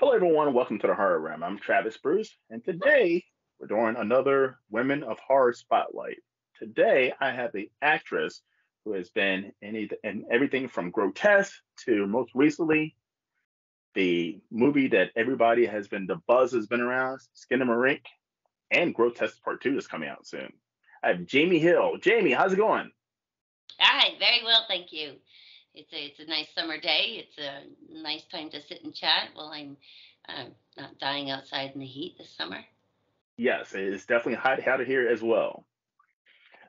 Hello, everyone. Welcome to the Horror Realm. I'm Travis Bruce, and today we're doing another Women of Horror Spotlight. Today, I have the actress who has been in, in everything from grotesque to most recently the movie that everybody has been the buzz has been around, Skinamarink, and Grotesque Part Two is coming out soon. I have Jaime Hill. Jaime, how's it going? Hi, very well, thank you it's a it's a nice summer day. It's a nice time to sit and chat while I'm uh, not dying outside in the heat this summer. Yes, it's definitely hot out here as well.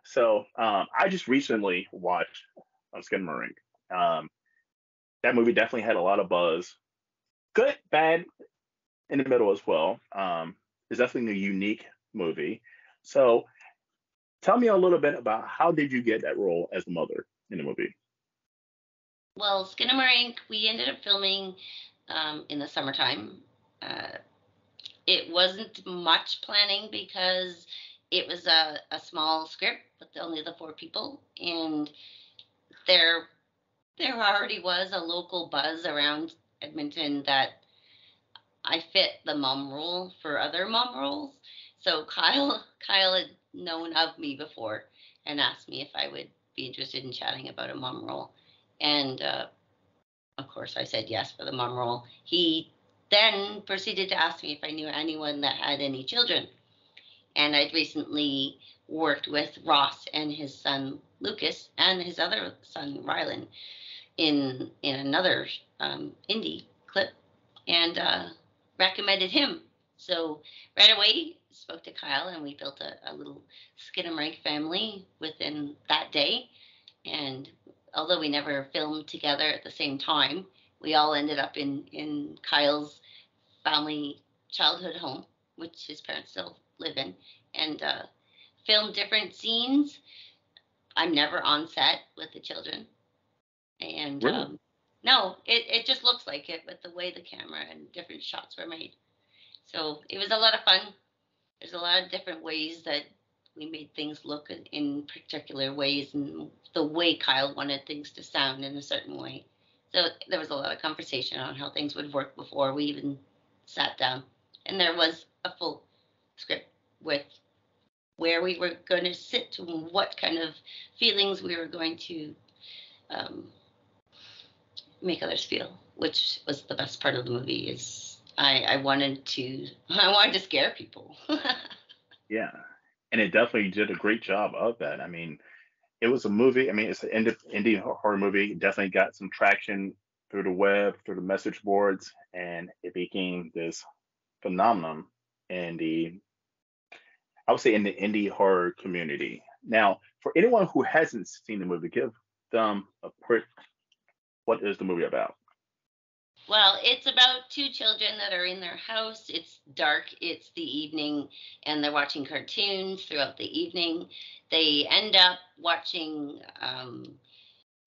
So um, I just recently watched on Skinamarink. Um, that movie definitely had a lot of buzz. Good, bad, in the middle as well. Um, it's definitely a unique movie. So tell me a little bit about how did you get that role as the mother in the movie? Well, Skinamarink, we ended up filming um, in the summertime. Uh, it wasn't much planning because it was a, a small script with only the four people, and there there already was a local buzz around Edmonton that I fit the mom role for other mom roles. So Kyle Kyle had known of me before and asked me if I would be interested in chatting about a mom role. And uh, of course, I said yes for the mom role. He then proceeded to ask me if I knew anyone that had any children. And I'd recently worked with Ross and his son Lucas and his other son Rylan in in another um, indie clip, and uh, recommended him. So right away spoke to Kyle, and we built a, a little Skinamarink family within that day. And although we never filmed together at the same time, we all ended up in in Kyle's family childhood home, which his parents still live in, and uh, filmed different scenes. I'm never on set with the children, and really? um, no, it it just looks like it with the way the camera and different shots were made. So it was a lot of fun. There's a lot of different ways that we made things look in, in particular ways and the way Kyle wanted things to sound in a certain way. So there was a lot of conversation on how things would work before we even sat down. And there was a full script with where we were going to sit and what kind of feelings we were going to um, make others feel, which was the best part of the movie. Is I, I wanted to I wanted to scare people. yeah, and it definitely did a great job of that. I mean, it was a movie. I mean, it's an indie, horror movie. It definitely got some traction through the web, through the message boards, and it became this phenomenon in the, I would say, in the indie horror community. Now, for anyone who hasn't seen the movie, give them a quick, what is the movie about? Well, it's about two children that are in their house. It's dark, it's the evening, and they're watching cartoons throughout the evening. They end up watching um,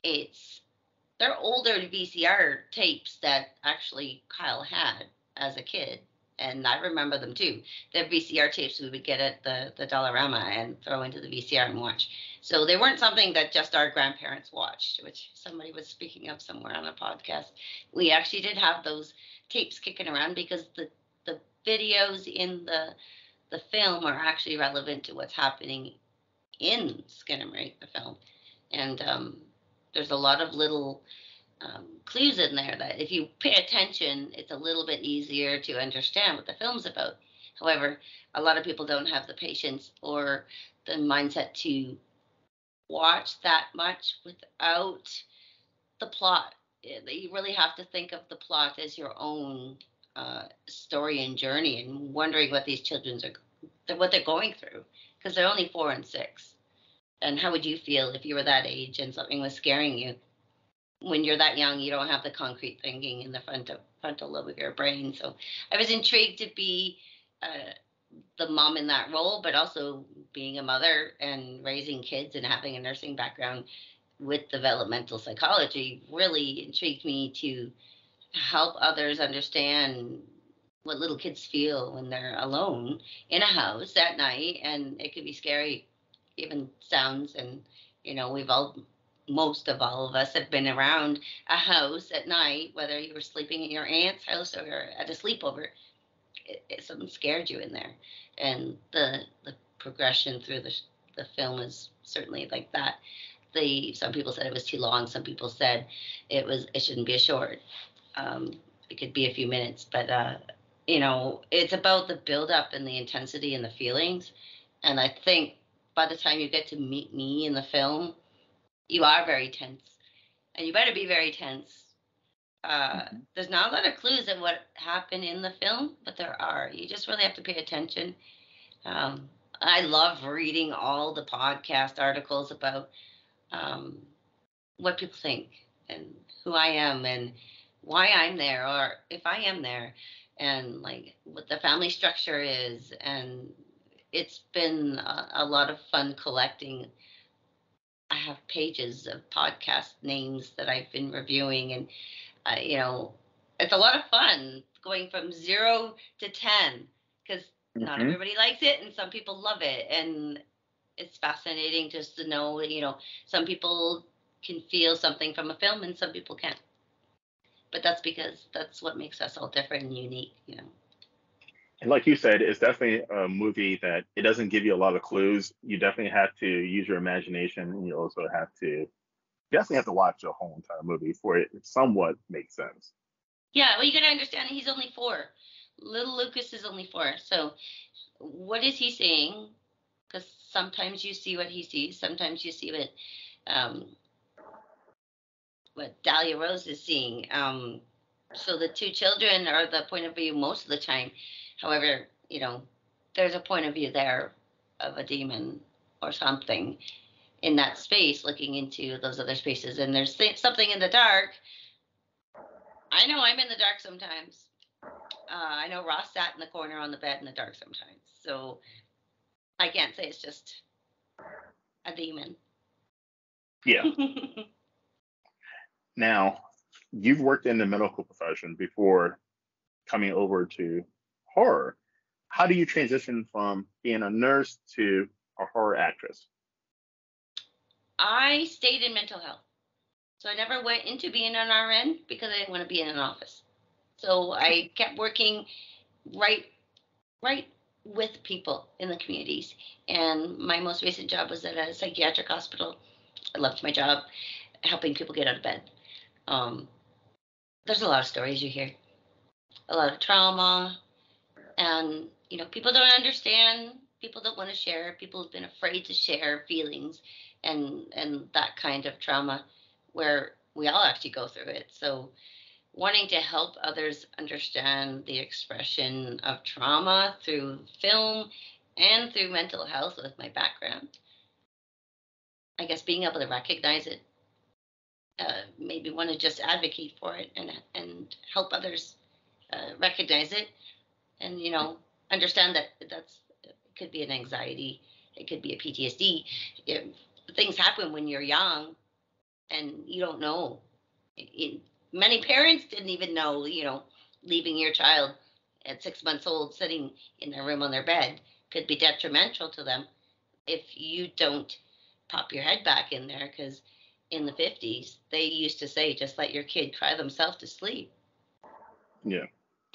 it's they're older VCR tapes that actually Kyle had as a kid and I remember them too. The VCR tapes we would get at the the Dollarama and throw into the VCR and watch. So they weren't something that just our grandparents watched, which somebody was speaking of somewhere on a podcast. We actually did have those tapes kicking around because the the videos in the the film are actually relevant to what's happening in Skinamarink, the film, and um, there's a lot of little um, clues in there that if you pay attention, it's a little bit easier to understand what the film's about. However, a lot of people don't have the patience or the mindset to watch that much without the plot. You really have to think of the plot as your own uh, story and journey, and wondering what these children are, what they're going through, because they're only four and six. And how would you feel if you were that age and something was scaring you? When you're that young, you don't have the concrete thinking in the front of, frontal lobe of your brain. So I was intrigued to be uh, the mom in that role, but also being a mother and raising kids and having a nursing background with developmental psychology really intrigued me to help others understand what little kids feel when they're alone in a house at night and it could be scary even sounds and you know we've all most of all of us have been around a house at night, whether you were sleeping at your aunt's house or at a sleepover. It, it, something scared you in there, and the the progression through the the film is certainly like that. The some people said it was too long. Some people said it was it shouldn't be a short. Um, it could be a few minutes, but uh, you know, it's about the build up and the intensity and the feelings. And I think by the time you get to meet me in the film, you are very tense, and you better be very tense. Uh, mm-hmm. There's not a lot of clues of what happened in the film, but there are. You just really have to pay attention. Um, I love reading all the podcast articles about um, what people think and who I am and why I'm there, or if I am there, and like what the family structure is. And it's been a, a lot of fun collecting I have pages of podcast names that I've been reviewing, and uh, you know, it's a lot of fun going from zero to ten because mm-hmm. not everybody likes it, and some people love it, and it's fascinating just to know that you know some people can feel something from a film and some people can't. But that's because that's what makes us all different and unique, you know and like you said, it's definitely a movie that it doesn't give you a lot of clues. You definitely have to use your imagination, and you also have to definitely have to watch the whole entire movie for it somewhat makes sense. Yeah, well, you gotta understand he's only four. Little Lucas is only four. So, what is he seeing? Because sometimes you see what he sees, sometimes you see what um, what Dali Rose is seeing. Um, so the two children are the point of view most of the time. However, you know, there's a point of view there of a demon or something in that space looking into those other spaces. And there's th- something in the dark. I know i'm in the dark sometimes. Uh, i know ross sat in the corner on the bed in the dark sometimes. So i can't say it's just a demon. Yeah. Now you've worked in the medical profession before coming over to horror. How do you transition from being a nurse to a horror actress? I stayed in mental health. So I never went into being an RN because I didn't want to be in an office. So I kept working right right with people in the communities. And my most recent job was at a psychiatric hospital. I loved my job, helping people get out of bed. Um, there's a lot of stories you hear, a lot of trauma, and you know people don't understand people don't want to share people have been afraid to share feelings and and that kind of trauma where we all actually go through it. So wanting to help others understand the expression of trauma through film and through mental health with my background i guess being able to recognize it uh, maybe want to just advocate for it and and help others uh, recognize it and you know understand that that's it could be an anxiety it could be a ptsd it, things happen when you're young and you don't know it, many parents didn't even know you know leaving your child at six months old sitting in their room on their bed could be detrimental to them if you don't pop your head back in there because in the 50s they used to say just let your kid cry themselves to sleep. Yeah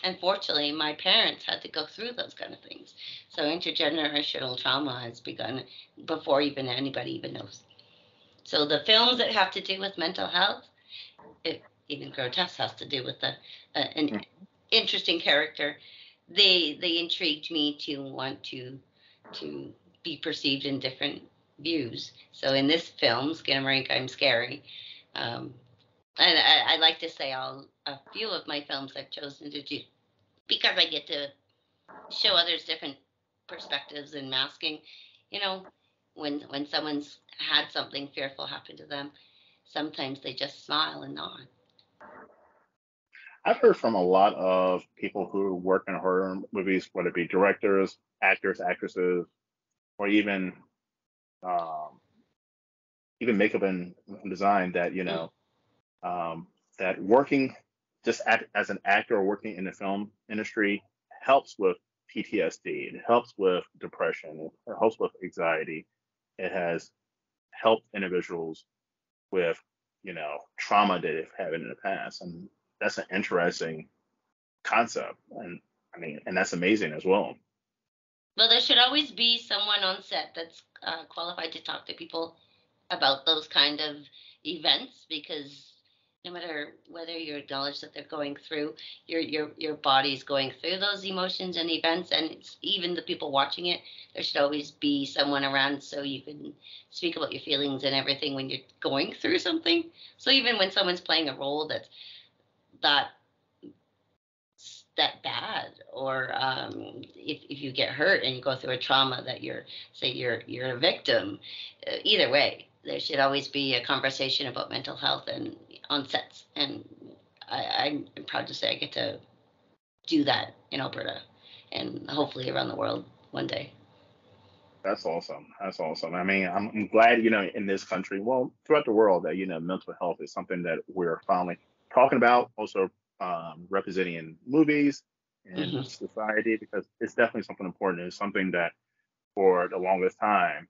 unfortunately, my parents had to go through those kind of things. So intergenerational trauma has begun before even anybody even knows. So the films that have to do with mental health, it, even Grotesque has to do with a, a, an interesting character. They they intrigued me to want to to be perceived in different views. So in this film, Skinamarink, I'm Scary. Um, and I, I, like to say all a few of my films I've chosen to do because I get to show others different perspectives and masking. You know, when when someone's had something fearful happen to them, sometimes they just smile and nod. I've heard from a lot of people who work in horror movies, whether it be directors, actors, actresses, or even um, even makeup and design, that you know um, that working just as an actor or working in the film industry helps with PTSD. It helps with depression. It helps with anxiety. It has helped individuals with you know trauma that they've had in the past, and that's an interesting concept, and I mean, and that's amazing as well. Well, there should always be someone on set that's uh, qualified to talk to people about those kind of events because no matter whether you acknowledge that they're going through your your your body's going through those emotions and events and even the people watching it there should always be someone around so you can speak about your feelings and everything when you're going through something. So even when someone's playing a role that's that that bad or um, if, if you get hurt and you go through a trauma that you're say you're you're a victim uh, either way there should always be a conversation about mental health and on sets, and I, I'm proud to say I get to do that in Alberta, and hopefully around the world one day. That's awesome. That's awesome. I mean, I'm, I'm glad you know in this country, well, throughout the world, that you know mental health is something that we're finally talking about, also um, representing in movies and mm-hmm. society because it's definitely something important. It's something that for the longest time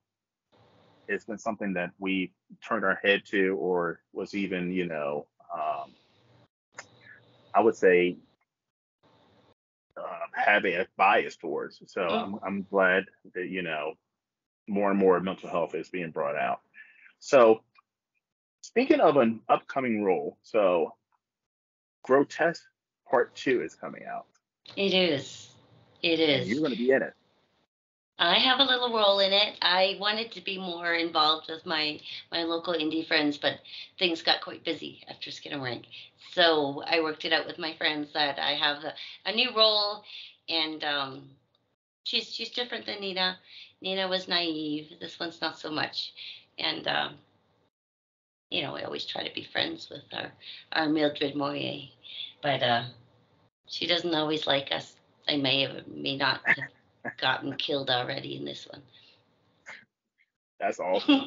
it's been something that we turned our head to or was even, you know, um, I would say uh, having a bias towards. So oh. I'm, I'm glad that, you know, more and more mental health is being brought out. So speaking of an upcoming role, so Grotesque Part 2 is coming out. It is. It is. And you're going to be in it. I have a little role in it. I wanted to be more involved with my my local indie friends, but things got quite busy after Skinamarink. So I worked it out with my friends that I have a, a new role, and um, she's she's different than Nina. Nina was naive. This one's not so much, and um, you know we always try to be friends with our our Mildred Moyer, but uh, she doesn't always like us. I may have may not gotten killed already in this one. That's awesome.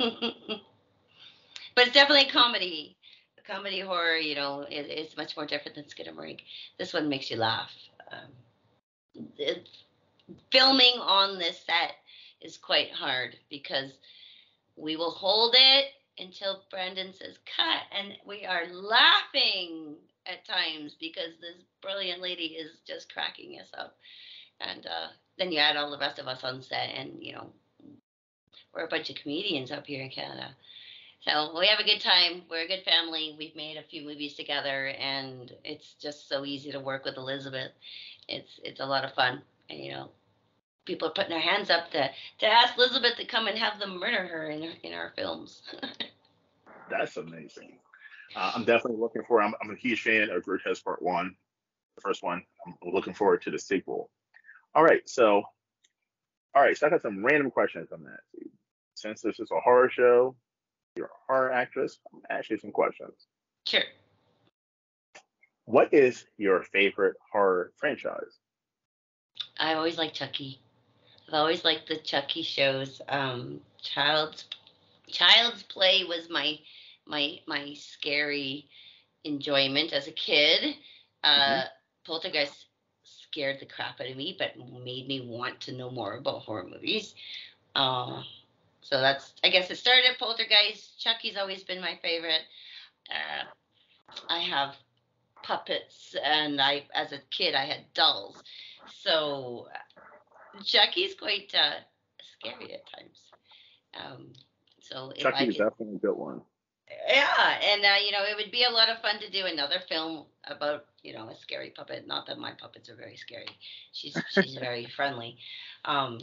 but it's definitely a comedy. A comedy horror, you know, it, it's much more different than Skinamarink. This one makes you laugh. Um, filming on this set is quite hard because we will hold it until Brandon says cut, and we are laughing at times because this brilliant lady is just cracking us up. And uh, then you add all the rest of us on set, and you know, we're a bunch of comedians up here in Canada. So we have a good time. We're a good family. We've made a few movies together, and it's just so easy to work with Elizabeth. It's it's a lot of fun, and you know, people are putting their hands up to to ask Elizabeth to come and have them murder her in in our films. That's amazing. Uh, I'm definitely looking for. I'm, I'm a huge fan of Grotesque Part One, the first one. I'm looking forward to the sequel. All right, so all right, so I got some random questions on that. Since this is a horror show, you're a horror actress. I'm gonna ask you some questions. Sure. What is your favorite horror franchise? I always like Chucky. I've always liked the Chucky shows. Um, Child's Child's Play was my my my scary enjoyment as a kid. Uh, mm-hmm. Poltergeist scared the crap out of me, but made me want to know more about horror movies. Uh, so that's, I guess it started at Poltergeist. Chucky's always been my favorite. Uh, I have puppets, and I, as a kid, I had dolls. So Chucky's quite uh, scary at times. Um, so Chucky is definitely a good one. Yeah, and uh, you know, it would be a lot of fun to do another film about you know a scary puppet. Not that my puppets are very scary. She's she's very friendly. Um,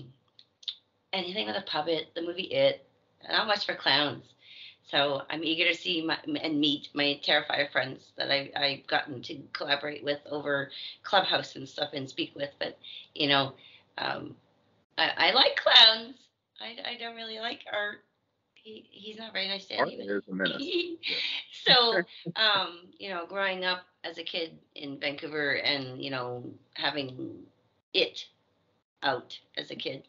anything with a puppet. The movie It. Not much for clowns. So I'm eager to see my, and meet my Terrifier friends that I, I've gotten to collaborate with over Clubhouse and stuff and speak with. But you know, um, I, I like clowns. I, I don't really like art he, he's not very nice to anyone. so, um, you know, growing up as a kid in Vancouver and, you know, having it out as a kid.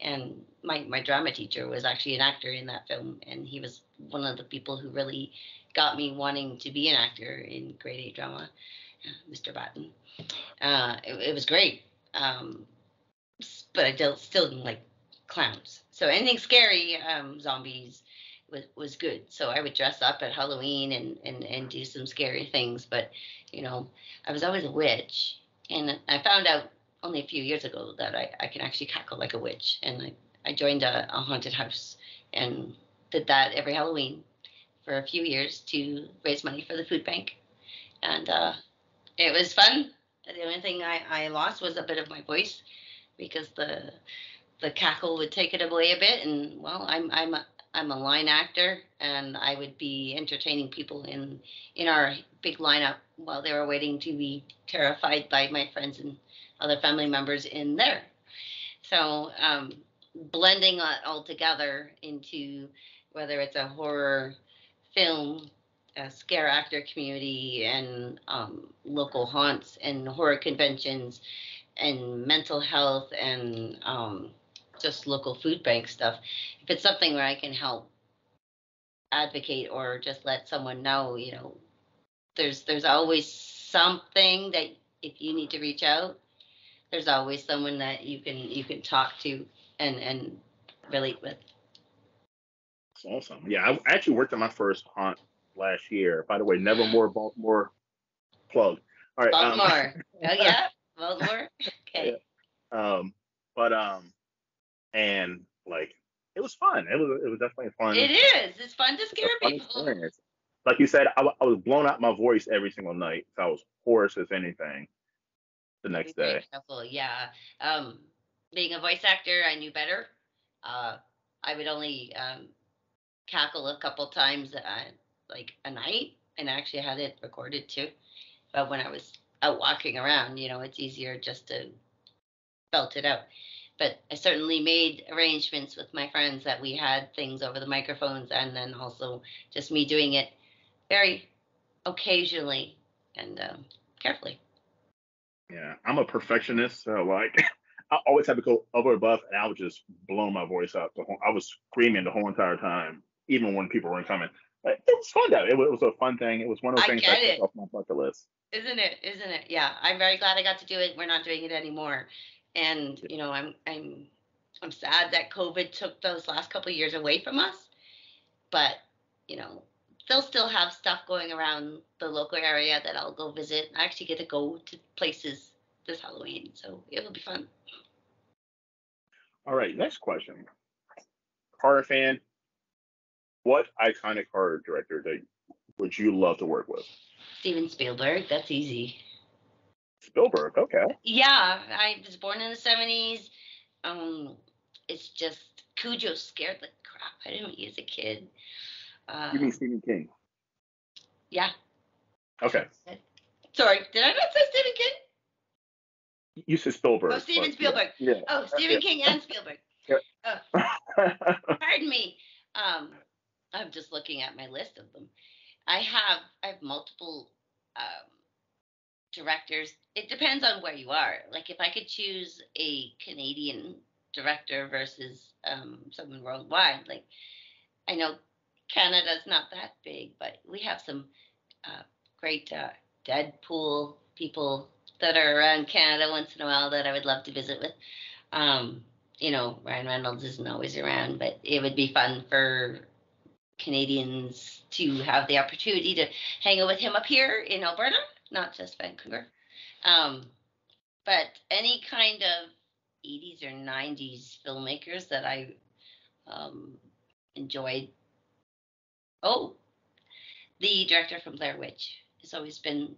And my, my drama teacher was actually an actor in that film. And he was one of the people who really got me wanting to be an actor in grade eight drama, uh, Mr. Batten. Uh, it, it was great. Um, but I still, still didn't like clowns. So anything scary, um, zombies, was, was good. So I would dress up at Halloween and, and, and do some scary things. But, you know, I was always a witch. And I found out only a few years ago that I, I can actually cackle like a witch. And I, I joined a, a haunted house and did that every Halloween for a few years to raise money for the food bank. And uh, it was fun. The only thing I, I lost was a bit of my voice because the the cackle would take it away a bit. And well, I'm I'm a, I'm a line actor, and I would be entertaining people in in our big lineup while they were waiting to be terrified by my friends and other family members in there. So um, blending it all together into whether it's a horror film, a scare actor community, and um, local haunts and horror conventions, and mental health and um, just local food bank stuff. If it's something where I can help advocate or just let someone know, you know, there's there's always something that if you need to reach out, there's always someone that you can you can talk to and and relate with. That's awesome. Yeah, I actually worked on my first haunt last year. By the way, Nevermore Baltimore plug. All right. Um, Baltimore. Um, oh yeah, Baltimore. Okay. Yeah. Um, but um, and like it was fun. It was it was definitely fun. It is. It's fun to scare people. Experience. Like you said, I, I was blown out my voice every single night. So I was hoarse as anything. The next day. Careful. Yeah. Um, being a voice actor, I knew better. Uh, I would only um, cackle a couple times, uh, like a night, and I actually had it recorded too. But when I was out walking around, you know, it's easier just to belt it out but I certainly made arrangements with my friends that we had things over the microphones and then also just me doing it very occasionally and um, carefully. Yeah, I'm a perfectionist, so like I always have to go over above, and I would just blow my voice out. Whole, I was screaming the whole entire time, even when people weren't coming. But it was fun though. It, was a fun thing. It was one of the things I put off my bucket list. Isn't it? Isn't it? Yeah, I'm very glad I got to do it. We're not doing it anymore and you know i'm i'm i'm sad that covid took those last couple years away from us but you know they'll still have stuff going around the local area that i'll go visit. I actually get to go to places this halloween so it'll be fun. All right next question. Horror fan what iconic horror director that would you love to work with? Steven spielberg that's easy Spielberg. Okay. Yeah, I was born in the seventies. Um, it's just Cujo scared the crap out of me as a kid. Uh, you mean Stephen King? Yeah. Okay. Sorry, did I not say Stephen King? You said Spielberg. Oh, Steven Spielberg. Yeah. yeah. Oh, Stephen yeah. King and Spielberg. Yeah. Oh. Pardon me. Um, I'm just looking at my list of them. I have I have multiple um, directors, it depends on where you are. Like if I could choose a Canadian director versus um, someone worldwide, like I know Canada's not that big, but we have some uh, great uh, Deadpool people that are around Canada once in a while that I would love to visit with. Um, you know, Ryan Reynolds isn't always around, but it would be fun for Canadians to have the opportunity to hang out with him up here in Alberta not just Vancouver. Um, but any kind of 80s or 90s filmmakers that I um, enjoyed. Oh, the director from Blair Witch has always been.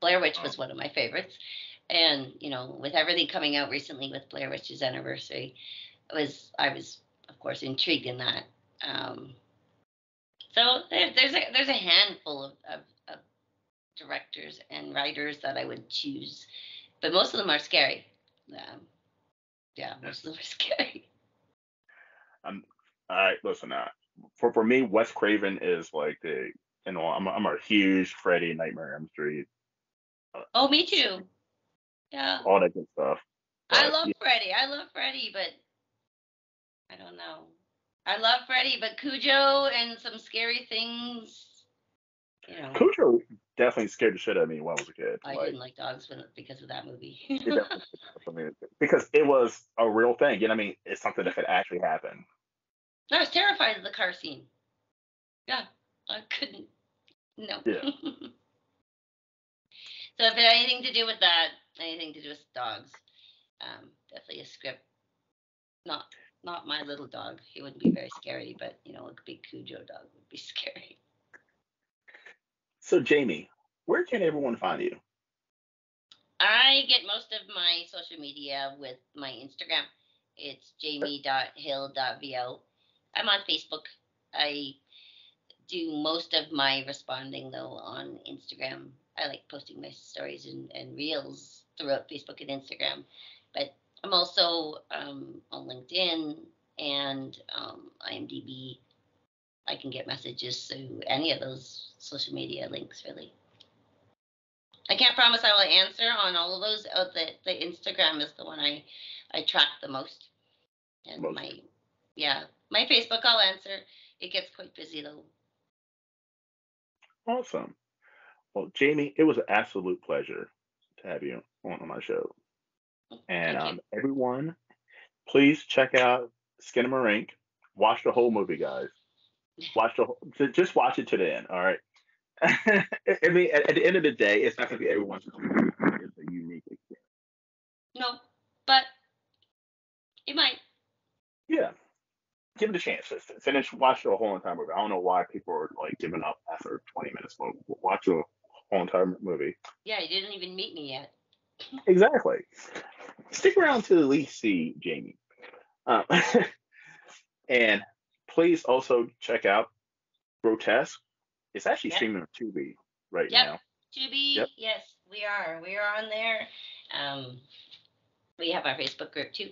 Blair Witch was one of my favorites, and you know, with everything coming out recently with Blair Witch's anniversary, was I was of course intrigued in that. Um, so there, there's a there's a handful of, of directors and writers that I would choose, but most of them are scary. Um, yeah, most of them are scary. Um, I listen. Uh, for for me, Wes Craven is like the you know I'm I'm a huge Freddy Nightmare on Elm Street. Uh, oh, me too. Yeah. All that good stuff. But, I love yeah. Freddy. I love Freddy, but I don't know. I love Freddy, but Cujo and some scary things. You know. Cujo definitely scared the shit out of me when I was a kid. I like, didn't like dogs because of that movie. because it was a real thing. You know, I mean, it's something that could actually happen. I was terrified of the car scene. Yeah, I couldn't. No. Yeah. so if it had anything to do with that, anything to do with dogs, um, definitely a script. Not not my little dog. He wouldn't be very scary, but you know, a big Cujo dog would be scary. So Jaime, where can everyone find you? I get most of my social media with my Instagram. It's jamie.hill.vo. I'm on Facebook. I do most of my responding though on Instagram. I like posting my stories and, and reels throughout Facebook and Instagram. But I'm also um, on LinkedIn and um, IMDb. I can get messages through any of those social media links, really. I can't promise I will answer on all of those. Oh, the, the Instagram is the one I, I track the most. And most. my, yeah, my Facebook I'll answer. It gets quite busy though. Awesome. Well, Jaime, it was an absolute pleasure to have you on my show. And um, everyone, please check out Skinamarink. Watch the whole movie, guys. Watch the whole, just watch it to the end. All right. I mean, at, at, the end of the day, it's not going to be everyone's experience. It's a unique experience. No, but it might. Yeah. Give it a chance. Finish, watch the whole entire movie. I don't know why people are like giving up after 20 minutes. But watch the whole entire movie. Yeah, you didn't even meet me yet. exactly. Stick around to at least see Jaime. Um, and please also check out Grotesque. It's actually yep. streaming on Tubi right yep. now. Tubi, yep. yes, we are. We are on there. Um, we have our Facebook group too.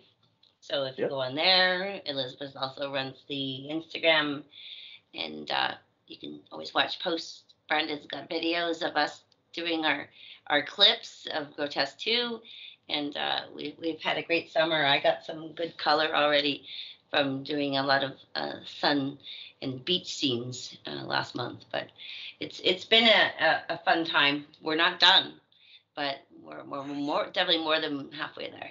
So if you go on there, Elizabeth also runs the Instagram, and uh, you can always watch posts. Brenda's got videos of us doing our our clips of Grotesque 2, and uh, we, we've had a great summer. I got some good color already from doing a lot of uh, sun and beach scenes uh, last month. But it's it's been a, a, a, fun time. We're not done, but we're, we're more definitely more than halfway there.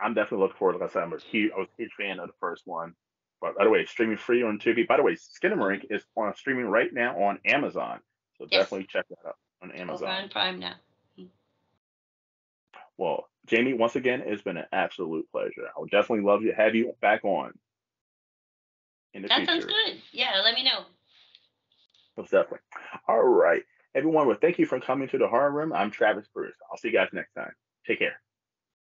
I'm definitely looking forward. Like I said, I'm a huge, I was a huge fan of the first one. But by the way, it's streaming free on Tubi. By the way, Skinamarink is on streaming right now on Amazon. So yes. definitely check that out on Amazon. Over on Prime now. Well, Jaime, once again, it's been an absolute pleasure. I would definitely love to have you back on in the that future. Sounds good. Yeah, let me know. Most definitely. All right. Everyone, well, thank you for coming to the Horror Realm. I'm Travis Bruce. I'll see you guys next time. Take care.